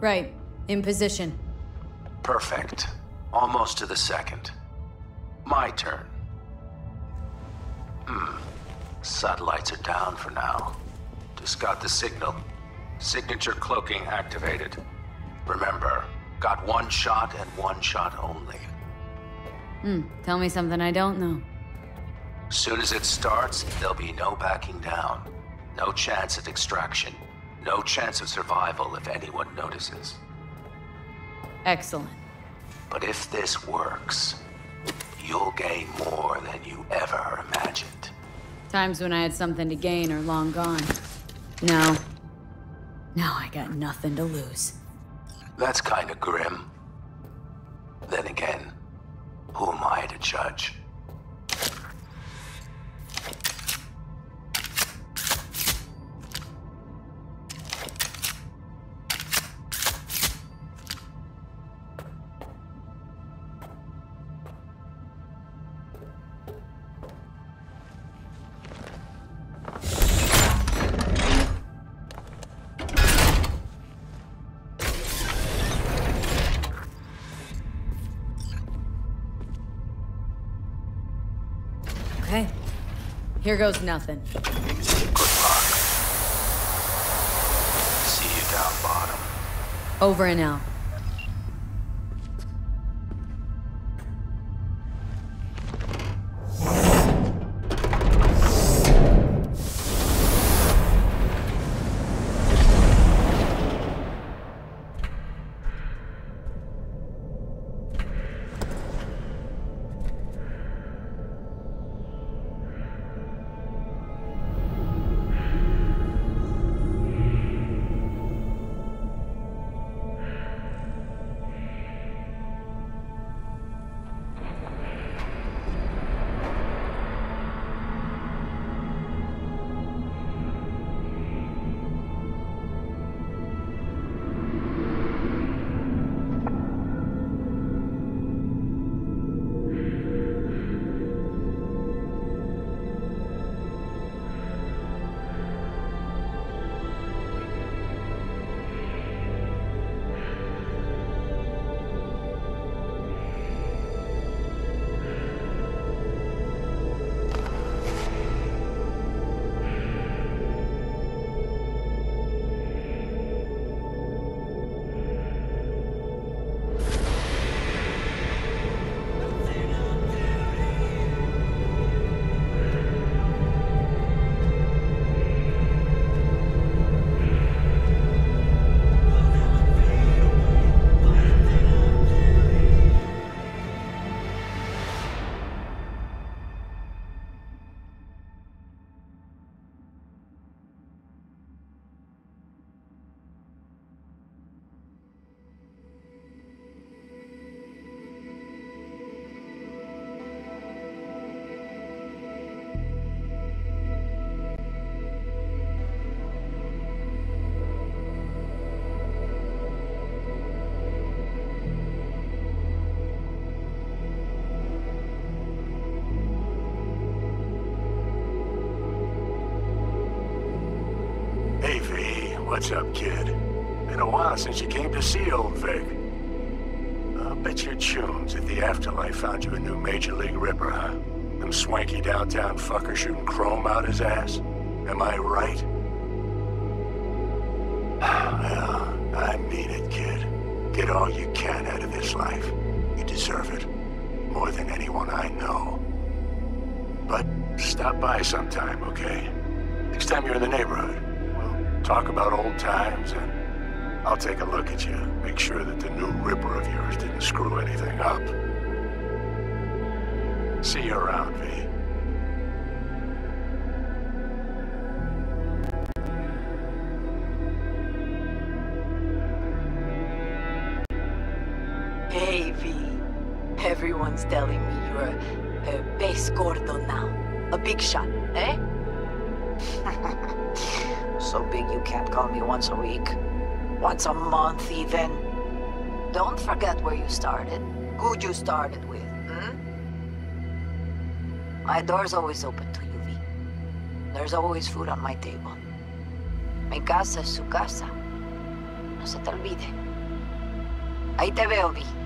Right. In position. Perfect. Almost to the second. My turn. Hmm. Satellites are down for now. Just got the signal. Signature cloaking activated. Remember, got one shot and one shot only. Hmm. Tell me something I don't know. Soon as it starts, there'll be no backing down. No chance at extraction. No chance of survival if anyone notices. Excellent. But if this works, you'll gain more than you ever imagined. Times when I had something to gain are long gone. No. Now I got nothing to lose. That's kinda grim. Then again, who am I to judge? Okay. Here goes nothing. Good luck. See you down bottom. Over and out. What's up, kid? Been a while since you came to see old Vic. I'll bet your tunes that the afterlife found you a new Major League Ripper, huh? Them swanky downtown fucker shooting chrome out his ass. Am I right? well, I mean it, kid. Get all you can out of this life. You deserve it. More than anyone I know. But stop by sometime, okay? Next time you're in the neighborhood. Talk about old times and I'll take a look at you. Make sure that the new Ripper of yours didn't screw anything up. See you around, V. Hey, V. Everyone's telling me you're a, a base gordo now. A big shot, eh? so big you can't call me once a week. Once a month, even. Don't forget where you started. Who you started with, hmm? My door's always open to you, V. There's always food on my table. Mi casa es su casa. No se te olvide. Ahí te veo, Vi.